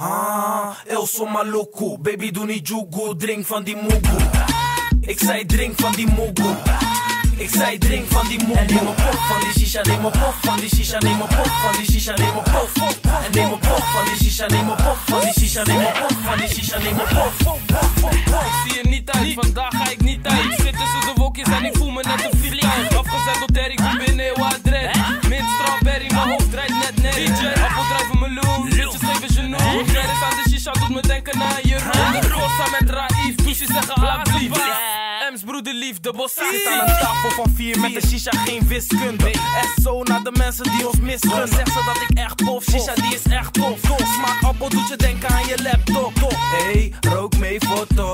Ah, El Somaluku, baby doe niet drink van die mugu. Ik zei drink van die mugu. Ik zei drink van die mugu. En neem een pop van die shisha, neem een pop van die shisha, neem een pop van die shisha, neem een pop. En neem een pop van die shisha, neem een pop van die shisha, neem een pop van die shisha, neem een pop. Ik zie er niet uit, vandaag ga ik niet uit. Ik zit tussen de wolkjes en ik voel me net een vliegtuig. Afgezet Derry, kom binnen doet me denken aan Jeroen. Rosa met Raif, douches zeggen alsjeblieft. Ems broederlief, de bossa zit aan een tafel van vier met de shisha geen wiskunde. SO naar de mensen die ons misgunnen. Zeg ze dat ik echt tof, shisha die is echt tof. Smaak appel doet je denken aan je laptop. Hey, rook mee voor toy.